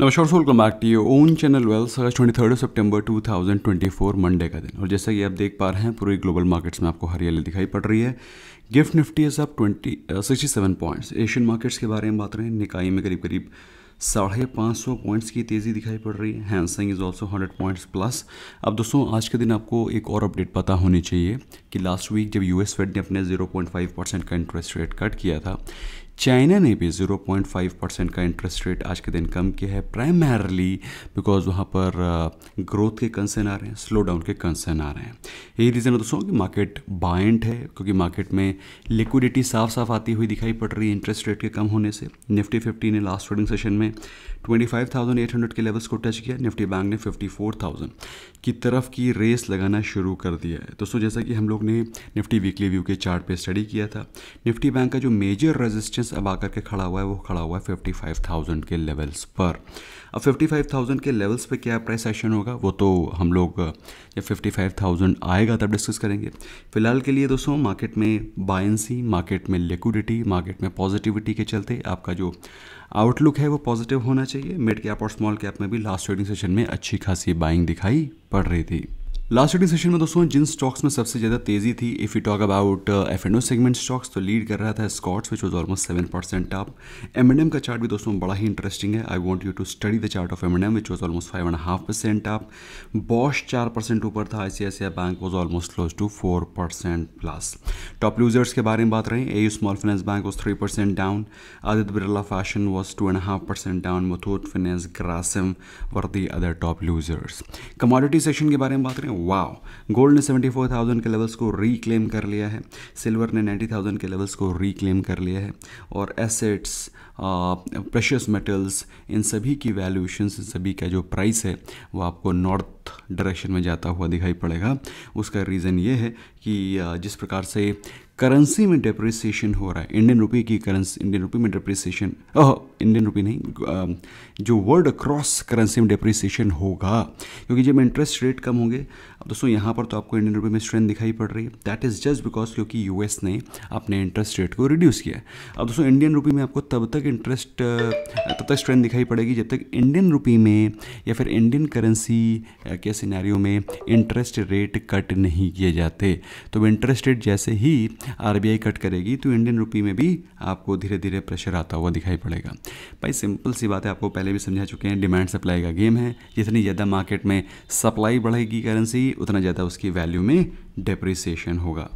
नमस्कार welcome back to your own channel Wells आज twenty third सितंबर 2024 मंडे का दिन। और जैसा कि आप देख पा रहे हैं, पूरी ग्लोबल मार्केट्स में आपको हरियाली दिखाई पड़ रही है। GIFT Nifty is up twenty sixty seven points Asian markets के बारे में बात रहे हैं निकाई में करीब करीब साढ़े पाँच सौ पॉइंट्स की तेज़ी दिखाई पड़ रही है। Hang Seng is also hundred points plus अब दोस्तों, आज के दिन आपको एक और अपडेट पता होनी चाहिए कि लास्ट वीक जब यूएस फेड ने अपने 0.5 परसेंट का इंटरेस्ट रेट कट किया था चाइना ने भी 0.5 परसेंट का इंटरेस्ट रेट आज के दिन कम किया है प्राइमरली बिकॉज़ वहाँ पर ग्रोथ के कंसर्न आ रहे हैं स्लो डाउन के कंसर्न आ रहे हैं। यही रीज़न है दोस्तों कि मार्केट बाइंट है क्योंकि मार्केट में लिक्विडिटी साफ़ साफ़ आती हुई दिखाई पड़ रही है इंटरेस्ट रेट के कम होने से। निफ्टी फिफ्टी ने लास्ट ट्रेडिंग सेशन में 25,800 के लेवल्स को टच किया निफ्टी बैंक ने 54,000 की तरफ़ की रेस लगाना शुरू कर दिया है। दोस्तों जैसा कि हम लोग ने निफ्टी वीकली व्यू के चार्ट स्टडी किया था। निफ्टी बैंक का जो मेजर रेजिस्टेंस अब आकर के खड़ा हुआ है वो खड़ा हुआ है 55,000 के लेवल्स पर। अब 55,000 के लेवल्स पे क्या प्राइस एक्शन होगा? वो तो हम लोग जब 55,000 आएगा तब डिस्कस करेंगे। फ़िलहाल के लिए दोस्तों मार्केट में बायंसी मार्केट में लिक्विडिटी मार्केट में पॉजिटिविटी के चलते आपका जो आउटलुक है वो पॉजिटिव होना चाहिए। मिड कैप और स्मॉल कैप में भी लास्ट ट्रेडिंग सेशन में अच्छी खासी बाइंग दिखाई पड़ रही थी। लास्ट ट्रेडिंग सेशन में दोस्तों, जिन स्टॉक्स में सबसे ज़्यादा तेज़ी थी if you talk about F and segment stocks तो लीड कर रहा था Escorts which was almost seven percent up M and M का चार्ट भी दोस्तों बड़ा ही इंटरेस्टिंग है. I want you to study the chart of M and M which was almost five and half percent up Bosch चार परसेंट ऊपर था. I C bank was almost close to four percent plus top losers के बारे में बात रहे A small finance bank was three percent down Aditya Birla fashion was two and half percent down Muthoot finance Grasim were the other top losers commodity section के बारे में बात रहे वाओ। गोल्ड ने 74,000 के लेवल्स को रीक्लेम कर लिया है। सिल्वर ने 90,000 के लेवल्स को रीक्लेम कर लिया है। और एसेट्स प्रेशियस मेटल्स इन सभी की वैल्यूशन इन सभी का जो प्राइस है वो आपको नॉर्थ डायरेक्शन में जाता हुआ दिखाई पड़ेगा। उसका रीज़न ये है कि जिस प्रकार से करेंसी में डिप्रिसिएशन हो रहा है। इंडियन रुपये की करेंसी इंडियन रुपये में डिप्रिसिएशन ओह इंडियन रुपये नहीं जो वर्ल्ड अक्रॉस करेंसी में डिप्रिसिएशन होगा, क्योंकि जब इंटरेस्ट रेट कम होंगे अब दोस्तों, यहाँ पर तो आपको इंडियन रुपये में स्ट्रेंथ दिखाई पड़ रही है। दैट इज़ जस्ट बिकॉज़ क्योंकि यूएस ने अपने इंटरेस्ट रेट को रिड्यूस किया अब दोस्तों इंडियन रुपये में आपको तब तक इंटरेस्ट तब तक स्ट्रेंथ दिखाई पड़ेगी जब तक इंडियन रुपये में या फिर इंडियन करेंसी के सिनेरियो में इंटरेस्ट रेट कट नहीं किए जाते। तो इंटरेस्ट रेट जैसे ही आरबीआई कट करेगी तो इंडियन रुपी में भी आपको धीरे धीरे प्रेशर आता हुआ दिखाई पड़ेगा। भाई सिंपल सी बात है, आपको पहले भी समझा चुके हैं डिमांड सप्लाई का गेम है। जितनी ज़्यादा मार्केट में सप्लाई बढ़ेगी करेंसी उतना ज़्यादा उसकी वैल्यू में डिप्रिसिएशन होगा।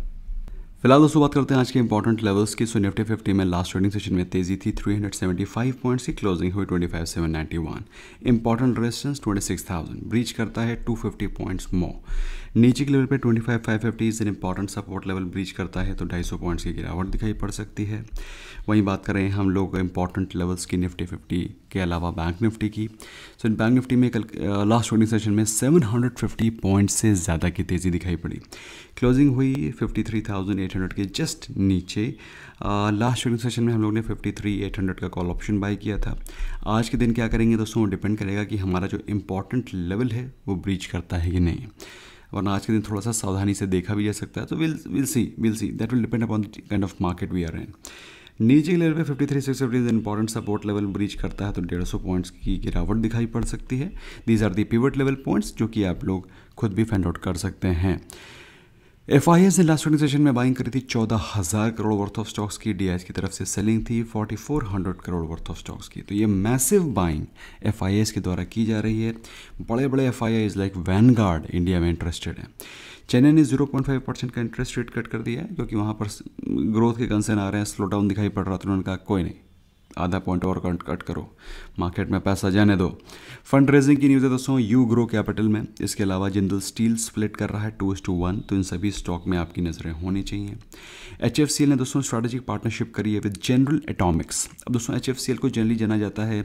फ़िलहाल दोस्तों बात करते हैं आज के इंपॉर्टेंट लेवल्स की। सो निफ्टी फिफ्टी में लास्ट ट्रेडिंग सेशन में तेज़ी थी। 375 पॉइंट्स की क्लोजिंग हुई 25,791 इंपॉर्टेंट रेजिस्टेंस 26,000 ब्रीच करता है 250 पॉइंट्स मोर नीचे के लेवल पे 25,550 is an important support level breach करता है तो 250 पॉइंट्स की गिरावट दिखाई पड़ सकती है। वहीं बात करें हम लोग इंपॉर्टेंट लेवल्स की निफ्टी फिफ्टी के अलावा बैंक निफ्टी की। सो so, बैंक निफ्टी में कल लास्ट ट्रेडिंग सेशन में 750 पॉइंट्स से ज़्यादा की तेज़ी दिखाई पड़ी। क्लोजिंग हुई 53,800 के जस्ट नीचे। लास्ट ट्रेडिंग सेशन में हम लोग ने 53,800 का कॉल ऑप्शन बाई किया था। आज के दिन क्या करेंगे दोस्तों डिपेंड करेगा कि हमारा जो इंपॉर्टेंट लेवल है वो ब्रीच करता है कि नहीं। वरना आज के दिन थोड़ा सा सावधानी से देखा भी जा सकता है तो will will see will see that will depend upon the kind of market we are in नीचे के लेवल पे fifty three six fifty important support level breach करता है तो डेढ़ सौ पॉइंट्स की गिरावट दिखाई पड़ सकती है. These are the pivot level points जो कि आप लोग खुद भी फाइंड आउट कर सकते हैं. एफ़ आई एस ने लास्ट ट्वेंटी सेशन में बाइंग करी थी चौदह हज़ार करोड़ वर्थ ऑफ़ स्टॉक्स की। डी की तरफ़ से सेलिंग थी forty four hundred crore worth of stocks की। तो ये massive buying F I S के द्वारा की जा रही है। बड़े बड़े F I I like Vanguard India में इंटरेस्टेड है। चेन्नई ने ज़ीरो पॉइंट फाइव परसेंट का इंटरेस्ट रेट कट कर दिया है, क्योंकि वहाँ पर ग्रोथ के कंसर्न आ रहे हैं स्लो डाउन दिखाई पड़ रहा था तो उन्होंने कहा, कोई नहीं आधा पॉइंट और कट कट करो। मार्केट में पैसा जाने दो। फंड रेजिंग की न्यूज़ है दोस्तों यू ग्रो कैपिटल में। इसके अलावा जिंदल स्टील स्प्लिट कर रहा है टू एस टू वन तो इन सभी स्टॉक में आपकी नज़रें होनी चाहिए। एच एफ़ सी एल ने दोस्तों स्ट्रैटेजिक पार्टनरशिप करी है विद जनरल एटॉमिक्स अब दोस्तों एच एफ़ सी एल को जनरली जाना जाता है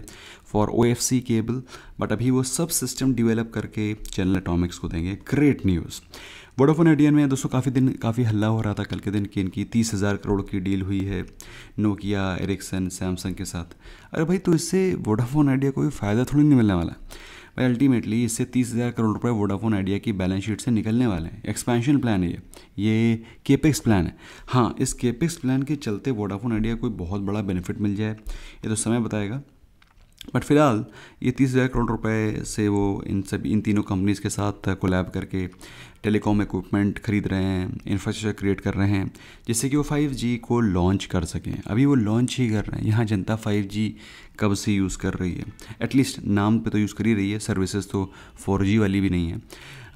for O F C cable but अभी वो सब सिस्टम डिवेलप करके जनरल एटॉमिक्स को देंगे। ग्रेट न्यूज़ वोडाफोन आइडिया में दोस्तों काफ़ी दिन, काफ़ी हल्ला हो रहा था कल के दिन, कि इनकी तीस हज़ार करोड़ की डील हुई है नोकिया एरिक्सन सैमसंग के साथ। अरे भाई तो इससे वोडाफोन आइडिया को भी फ़ायदा थोड़ी नहीं मिलने वाला। भाई अल्टीमेटली इससे तीस हज़ार करोड़ रुपए वोडाफोन आइडिया की बैलेंस शीट से निकलने वाले हैं। एक्सपेंशन प्लान है ये। ये केपेक्स प्लान है। हाँ इस केपेक्स प्लान के चलते वोडाफोन आइडिया कोई बहुत बड़ा बेनिफिट मिल जाए। ये तो समय बताएगा। बट फ़िलहाल ये तीस हज़ार करोड़ रुपए से वो इन सब, इन तीनों कंपनीज़ के साथ कोलैब करके टेलीकॉम इक्विपमेंट खरीद रहे हैं इंफ्रास्ट्रक्चर क्रिएट कर रहे हैं, जिससे कि वो 5G को लॉन्च कर सकें। अभी वो लॉन्च ही कर रहे हैं। यहाँ जनता 5G कब से यूज़ कर रही है? एटलीस्ट नाम पे तो यूज़ कर ही रही है सर्विसेज़ तो 4G वाली भी नहीं है।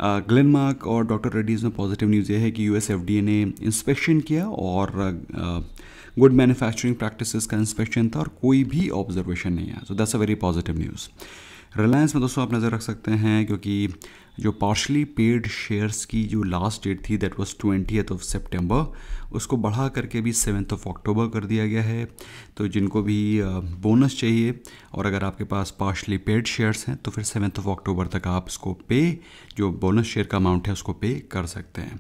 ग्लेन मार्क और डॉक्टर रेड्डीज़ में पॉजिटिव न्यूज़ ये है कि यूएस एफडीए ने इंस्पेक्शन किया और गुड मैन्युफैक्चरिंग प्रैक्टिसेस का इंस्पेक्शन था और कोई भी ऑब्जर्वेशन नहीं है so that's a very positive news Reliance में दोस्तों आप नज़र रख सकते हैं क्योंकि जो पार्शली पेड शेयर्स की जो लास्ट डेट थी that was twenty of September उसको बढ़ा करके भी सेवन्थ ऑफ़ अक्टूबर कर दिया गया है। तो जिनको भी बोनस चाहिए और अगर आपके पास पार्शली पेड शेयर्स हैं तो फिर सेवन्थ ऑफ़ अक्टूबर तक आप इसको पे जो बोनस शेयर का अमाउंट है, उसको पे कर सकते हैं।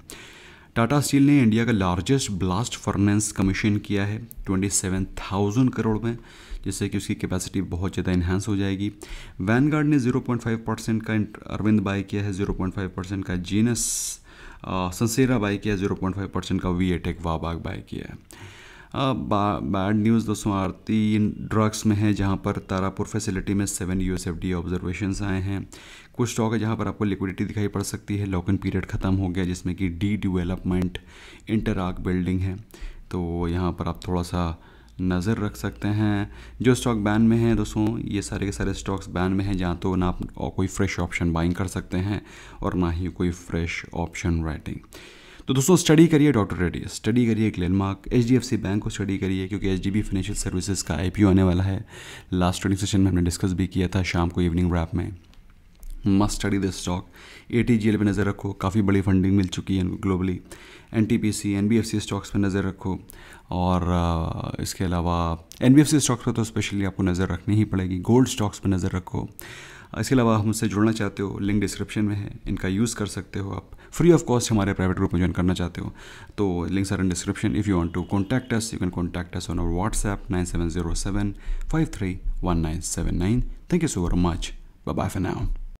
टाटा स्टील ने इंडिया का लार्जेस्ट ब्लास्ट फर्नेंस कमीशन किया है ट्वेंटी सेवन थाउज़ेंड करोड़ में, जिससे कि उसकी कैपेसिटी बहुत ज़्यादा इन्हांस हो जाएगी। वैनगार्ड ने 0.5 परसेंट का अरविंद बाय किया है 0.5 परसेंट का जीनस संसेरा बाय किया है 0.5 परसेंट का वी एटेक वाबाग बाय किया है। बैड न्यूज़ दोस्तों, आरती इन ड्रग्स में है, जहाँ पर तारापुर फैसिलिटी में seven U S F D observation आए हैं। कुछ स्टॉक है जहाँ पर आपको लिक्विडिटी दिखाई पड़ सकती है। लॉकन पीरियड ख़त्म हो गया, जिसमें कि डी डेवलपमेंट इंटरआक बिल्डिंग है। तो यहाँ पर आप थोड़ा सा नज़र रख सकते हैं। जो स्टॉक बैन में हैं दोस्तों, ये सारे के सारे स्टॉक्स बैन में हैं, जहाँ तो ना आप कोई फ्रेश ऑप्शन बाइंग कर सकते हैं, और ना ही कोई फ्रेश ऑप्शन राइटिंग तो दोस्तों स्टडी करिए डॉक्टर रेड्डी स्टडी करिए Glenmark H D F C bank को स्टडी करिए, क्योंकि H D B financial services का आई पी ओ आने वाला है। लास्ट ट्रेडिंग सेशन में हमने डिस्कस भी किया था शाम को इवनिंग रैप में। Must study this stock A T G L पर नज़र रखो, काफ़ी बड़ी फंडिंग मिल चुकी है globally N T P C N B F C stocks पर नज़र रखो। और इसके अलावा N B F C stocks पर तो स्पेशली आपको नज़र रखनी ही पड़ेगी। गोल्ड स्टॉक्स पर नज़र रखो। इसके अलावा हमसे जुड़ना चाहते हो लिंक डिस्क्रिप्शन में है, इनका यूज़ कर सकते हो आप। फ्री ऑफ़ कॉस्ट हमारे प्राइवेट ग्रुप में ज्वाइन करना चाहते हो तो links are in description if you want to contact us you can contact us on our WhatsApp nine seven zero seven five three one nine seven nine thank you so very much bye for now